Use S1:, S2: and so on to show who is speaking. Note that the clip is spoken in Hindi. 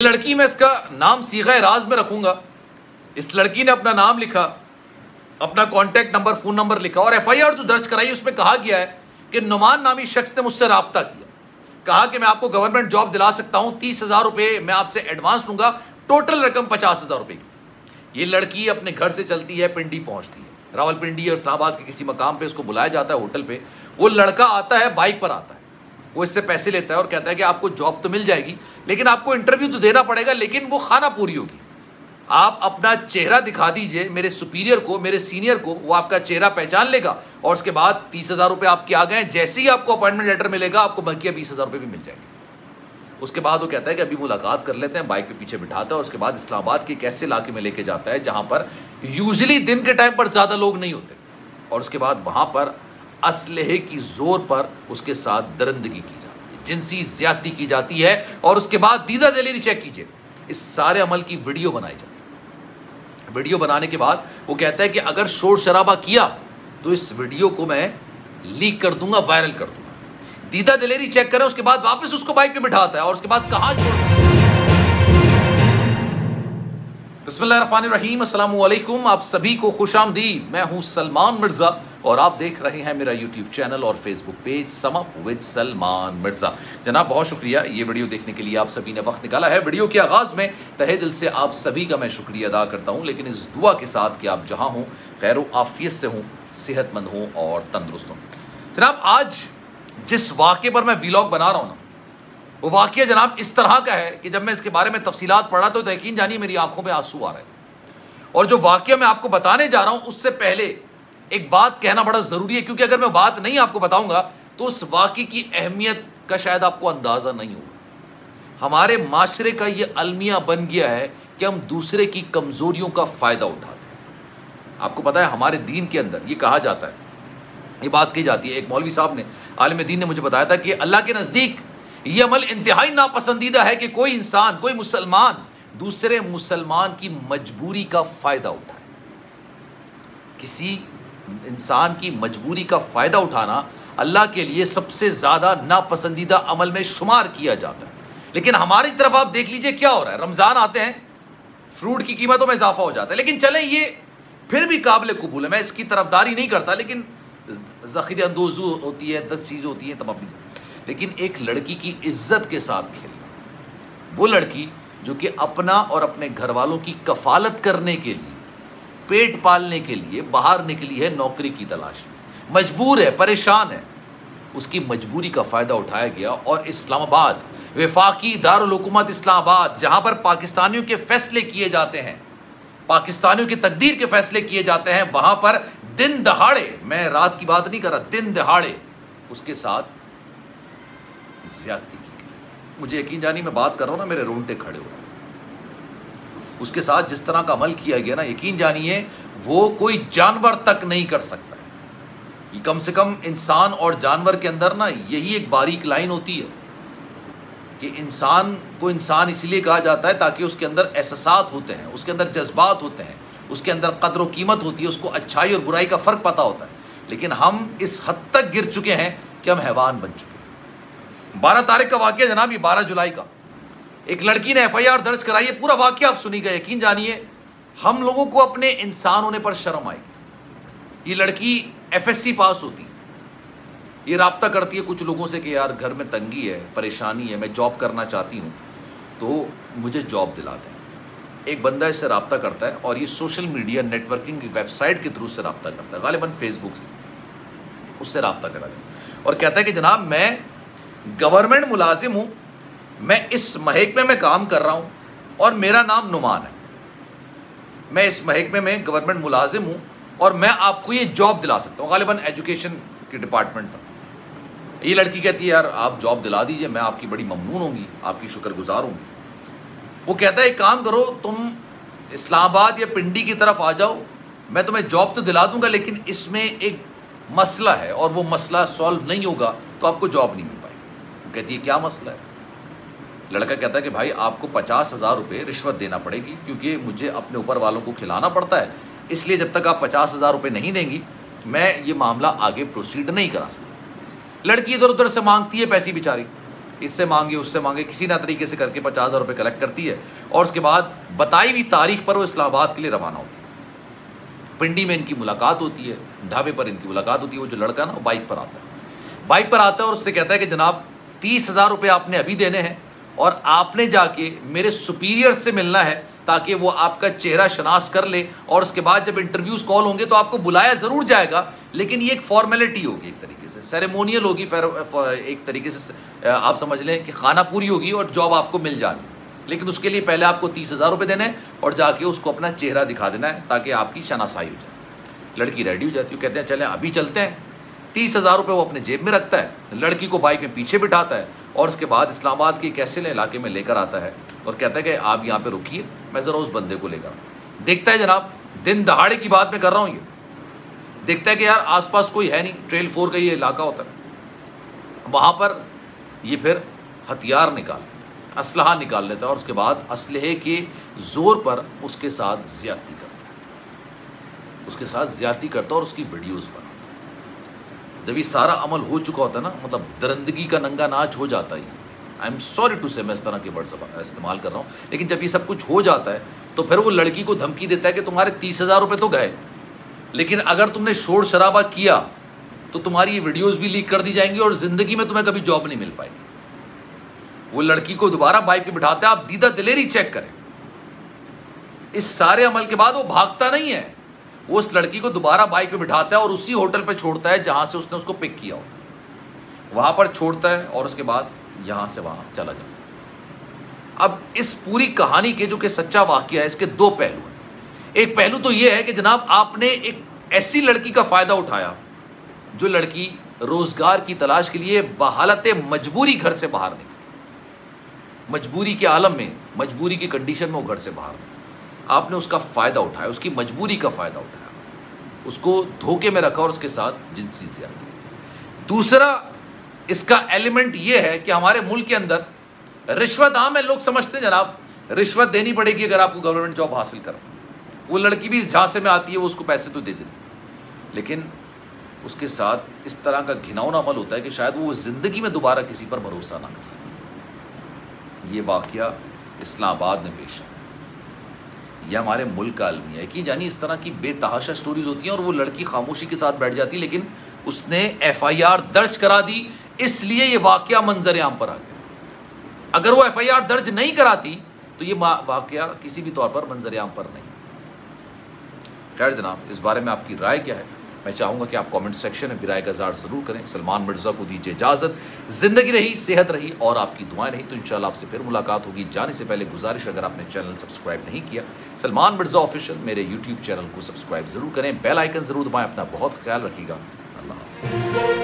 S1: लड़की मैं इसका नाम सीखा राज में रखूँगा। इस लड़की ने अपना नाम लिखा, अपना कॉन्टैक्ट नंबर फ़ोन नंबर लिखा और एफआईआर जो दर्ज कराई, उसमें कहा गया है कि नुमान नामी शख्स ने मुझसे रबता किया। कहा कि मैं आपको गवर्नमेंट जॉब दिला सकता हूँ, तीस हज़ार रुपये मैं आपसे एडवांस लूँगा टोटल रकम पचास हज़ार रुपये की। ये लड़की अपने घर से चलती है, पिंडी पहुँचती है। रावलपिंडी और इस्लामाबाद के किसी मकाम पे उसको बुलाया जाता है होटल पे। वो लड़का आता है, बाइक पर आता है। वो इससे पैसे लेता है और कहता है कि आपको जॉब तो मिल जाएगी, लेकिन आपको इंटरव्यू तो देना पड़ेगा, लेकिन वो खाना पूरी होगी। आप अपना चेहरा दिखा दीजिए मेरे सुपीरियर को, मेरे सीनियर को, वो आपका चेहरा पहचान लेगा और उसके बाद तीस हज़ार रुपये आपके आ गए जैसे ही आपको अपॉइंटमेंट लेटर मिलेगा, आपको बल्कि बीस हज़ार रुपये भी मिल जाएँगे। उसके बाद वो कहता है कि अभी मुलाकात कर लेते हैं बाइक पे पीछे बिठाता है और उसके बाद इस्लामाबाद के एक ऐसे इलाके में लेके जाता है जहाँ पर यूजली दिन के टाइम पर ज़्यादा लोग नहीं होते। और उसके बाद वहाँ पर असलहे की ज़ोर पर उसके साथ दरंदगी की जाती है। जिनसी ज्यादती की जाती है और उसके बाद दीदा दलील चेक कीजिए। इस सारे अमल की वीडियो बनाई जाती है। वीडियो बनाने के बाद वो कहता है कि अगर शोर शराबा किया तो इस वीडियो को मैं लीक कर दूँगा, वायरल कर दूँगा। दीदा दिलेरी चेक करें, उसके बाद वापस उसको बाइक पे बिठाता है और उसके बाद कहाँ छोड़ बसमीम आप सभी को खुश आमदीद। मैं हूँ सलमान मिर्ज़ा और आप देख रहे हैं मेरा यूट्यूब चैनल और Facebook page sum up with Salman Mirza जनाब, बहुत शुक्रिया ये वीडियो देखने के लिए आप सभी ने वक्त निकाला है। वीडियो के आगाज़ में तहे दिल से आप सभी का मैं शुक्रिया अदा करता हूँ, लेकिन इस दुआ के साथ कि आप जहाँ हों खैर आफियत से हों, सेहतमंद हों और तंदुरुस्त हों। जनाब, आज जिस वाक़े पर मैं वीलॉग बना रहा हूँ ना, वो वाक्य जनाब इस तरह का है कि जब मैं इसके बारे में तफसीलात पढ़ा तो यकीन जानिए मेरी आँखों में आँसू आ रहे थे। और जो वाक्य मैं आपको बताने जा रहा हूँ, उससे पहले एक बात कहना बड़ा ज़रूरी है, क्योंकि अगर मैं बात नहीं आपको बताऊँगा तो उस वाक्य की अहमियत का शायद आपको अंदाज़ा नहीं होगा। हमारे माशरे का ये अलमिया बन गया है कि हम दूसरे की कमज़ोरियों का फ़ायदा उठाते हैं। आपको पता है, हमारे दीन के अंदर, ये कहा जाता है, ये बात कही जाती है, एक मौलवी साहब ने, आलम दीन ने मुझे बताया था कि अल्लाह के नज़दीक ये अमल इंतहाई नापसंदीदा है कि कोई इंसान, कोई मुसलमान दूसरे मुसलमान की मजबूरी का फ़ायदा उठाए। किसी इंसान की मजबूरी का फ़ायदा उठाना अल्लाह के लिए सबसे ज़्यादा नापसंदीदा अमल में शुमार किया जाता है। लेकिन हमारी तरफ़ आप देख लीजिए क्या हो रहा है। रमज़ान आते हैं, फ्रूट की कीमतों में इजाफा हो जाता है। लेकिन चलें ये, फिर भी काबिल कबूल है। मैं इसकी तरफदारी नहीं करता, लेकिन ज़ख़ीर अंदोजू होती है, दस चीज़ें होती हैं तमाम लेकिन एक लड़की की इज़्ज़त के साथ खेलना वो लड़की जो कि अपना और अपने घर वालों की कफालत करने के लिए पेट पालने के लिए, बाहर निकली है नौकरी की तलाश में। मजबूर है, परेशान है। उसकी मजबूरी का फ़ायदा उठाया गया और इस्लामाबाद, विफाकी दारकूमत इस्लामाबाद, जहाँ पर पाकिस्तानियों के फैसले किए जाते हैं, पाकिस्तानियों की तकदीर के फैसले किए जाते हैं, वहाँ पर दिन दहाड़े, मैं रात की बात नहीं कर रहा, दिन दहाड़े उसके साथ ज्यादती की गई। मुझे यकीन जानी, मैं बात कर रहा हूँ ना, मेरे रोंगटे खड़े हो रहे उसके साथ जिस तरह का अमल किया गया ना, यकीन जानिए, वो कोई जानवर तक नहीं कर सकता है। ये कम से कम इंसान और जानवर के अंदर ना, यही एक बारीक लाइन होती है कि इंसान को इंसान इसलिए कहा जाता है ताकि उसके अंदर एहसास होते हैं, उसके अंदर जज्बात होते हैं, उसके अंदर कदर कीमत होती है, उसको अच्छाई और बुराई का फ़र्क पता होता है। लेकिन हम इस हद तक गिर चुके हैं कि हम हैवान बन चुके हैं। बारह तारीख का वाक्य जनाब, ये बारह जुलाई का। एक लड़की ने एफआईआर दर्ज कराई है, पूरा वाक्य आप सुनिएगा यकीन जानिए, हम लोगों को अपने इंसान होने पर शर्म आएगी। ये लड़की एफएससी पास होती है। ये रबता करती है कुछ लोगों से कि यार, घर में तंगी है, परेशानी है, मैं जॉब करना चाहती हूँ तो मुझे जॉब दिला दें। एक बंदा इससे रबता करता है और ये सोशल मीडिया नेटवर्किंग वेबसाइट के थ्रू से रबता करता है, गालिबा फेसबुक से। उससे रबता करा और कहता है कि जनाब, मैं गवर्नमेंट मुलाजिम हूँ मैं इस महकमे में काम कर रहा हूँ और मेरा नाम नुमान है। मैं इस महकमे में गवर्नमेंट मुलाजिम हूँ और मैं आपको ये जॉब दिला सकता हूँ। गालिबा एजुकेशन के डिपार्टमेंट था ये लड़की कहती है, यार, आप जॉब दिला दीजिए, मैं आपकी बड़ी ममनून होंगी, आपकी शुक्रगुजार होंगी। वो कहता है, एक काम करो, तुम इस्लामाबाद या पिंडी की तरफ़ आ जाओ। मैं तुम्हें जॉब तो दिला दूँगा, लेकिन इसमें एक मसला है और वो मसला सॉल्व नहीं होगा तो आपको जॉब नहीं मिल पाएगी। कहती है, क्या मसला है? लड़का कहता है कि भाई, आपको पचास हज़ार रुपये रिश्वत देना पड़ेगी, क्योंकि मुझे अपने ऊपर वालों को खिलाना पड़ता है। इसलिए जब तक आप पचास हज़ार रुपये नहीं देंगी, मैं ये मामला आगे प्रोसीड नहीं करा सकता। लड़की इधर उधर से मांगती है पैसी बेचारी। इससे मांगे, उससे मांगे, किसी ना तरीके से करके पचास हज़ार रुपये कलेक्ट करती है। और उसके बाद बताई हुई तारीख पर वो इस्लामाबाद के लिए रवाना होती है। पिंडी में इनकी मुलाकात होती है, ढाबे पर इनकी मुलाकात होती है, वो जो लड़का ना, वो बाइक पर आता है। बाइक पर आता है और उससे कहता है कि जनाब, तीस हज़ार रुपये आपने अभी देने हैं। और आपने जाके मेरे सुपीरियर से मिलना है ताकि वो आपका चेहरा शनास कर ले और उसके बाद जब इंटरव्यूज़ कॉल होंगे तो आपको बुलाया ज़रूर जाएगा, लेकिन ये एक फॉर्मेलिटी होगी एक तरीके से। सेरेमोनियल होगी, फिर एक तरीके से, आप समझ लें कि खाना पूरी होगी और जॉब आपको मिल जानी। लेकिन उसके लिए पहले आपको तीस हज़ार रुपये देने और जाके उसको अपना चेहरा दिखा देना है ताकि आपकी शनासाई हो जाए। लड़की रेडी हो जाती है, कहते हैं, चले, अभी चलते हैं। तीस हज़ार रुपये वो अपने जेब में रखता है, लड़की को बाइक में पीछे बिठाता है और उसके बाद इस्लामाबाद के एक ऐसे इलाके में लेकर आता है और कहता है कि आप यहाँ पर रुकिए, मैं ज़रा उस बंदे को लेकर देखता है जनाब, दिन दहाड़े की बात मैं कर रहा हूँ ये। देखता है कि यार आसपास कोई है नहीं, ट्रेल फोर का ये इलाका होता है। वहाँ पर ये फिर हथियार निकाल लेता असलहा निकाल लेता है और उसके बाद असलहे के ज़ोर पर उसके साथ ज़्यादती करता है। उसके साथ ज़्यादती करता है और उसकी वीडियोज़ बनाता जब ये सारा अमल हो चुका होता है ना मतलब दरंदगी का नंगा नाच हो जाता है आई एम सॉरी टू से मैं इस तरह के वर्ड्स इस्तेमाल कर रहा हूँ, लेकिन जब ये सब कुछ हो जाता है तो फिर वो लड़की को धमकी देता है कि तुम्हारे तीस हज़ार रुपये तो गए। लेकिन अगर तुमने शोर शराबा किया तो तुम्हारी ये वीडियोस भी लीक कर दी जाएँगी और ज़िंदगी में तुम्हें कभी जॉब नहीं मिल पाएगी। वो लड़की को दोबारा बाइक पे बिठाते हैं, आप दीदा दिलेरी चेक करें। इस सारे अमल के बाद वो भागता नहीं है। वो उस लड़की को दोबारा बाइक पे बिठाता है और उसी होटल पे छोड़ता है जहाँ से उसने उसको पिक किया होता है। वहाँ पर छोड़ता है और उसके बाद यहाँ से वहाँ चला जाता है। अब इस पूरी कहानी के जो कि सच्चा वाक्य है, इसके दो पहलू हैं। एक पहलू तो यह है कि जनाब, आपने एक ऐसी लड़की का फ़ायदा उठाया जो लड़की रोज़गार की तलाश के लिए बहालत मजबूरी घर से बाहर निकली। मजबूरी के आलम में, मजबूरी की कंडीशन में वो घर से बाहर निकली। आपने उसका फ़ायदा उठाया, उसकी मजबूरी का फ़ायदा उठाया। उसको धोखे में रखा और उसके साथ जिनसी ज़्यादा दूसरा, इसका एलिमेंट ये है कि हमारे मुल्क के अंदर रिश्वत आम है, लोग समझते हैं जनाब, रिश्वत देनी पड़ेगी अगर आपको गवर्नमेंट जॉब हासिल करना वो लड़की भी इस झांसे में आती है, वो उसको पैसे तो दे देती लेकिन उसके साथ इस तरह का घिनौना अमल होता है कि शायद वो ज़िंदगी में दोबारा किसी पर भरोसा ना कर सके। ये वाक़ इस्लामाबाद में पेश है यह हमारे मुल्क का अलमिया है कि जानी इस तरह की बेतहाशा स्टोरीज होती हैं और वो लड़की खामोशी के साथ बैठ जाती, लेकिन उसने एफ़ आई आर दर्ज करा दी, इसलिए ये वाक़ मंजर आम पर आ गया। अगर वो एफ़ आई आर दर्ज नहीं कराती तो ये वाक़ किसी भी तौर पर मंजर आम पर नहीं खैर जनाब, इस बारे में आपकी राय क्या है? मैं चाहूँगा कि आप कमेंट सेक्शन में बिराए का इजहार ज़रूर करें। सलमान मिर्ज़ा को दीजिए इजाज़त। ज़िंदगी रही, सेहत रही और आपकी दुआएँ रही तो इन आपसे फिर मुलाकात होगी। जाने से पहले गुजारिश, अगर आपने चैनल सब्सक्राइब नहीं किया, सलमान मिर्ज़ा ऑफिशियल मेरे यूट्यूब चैनल को सब्सक्राइब ज़रूर करें। बेल आइकन ज़रूर दबाएँ, अपना बहुत ख्याल रखिएगा। अल्लाह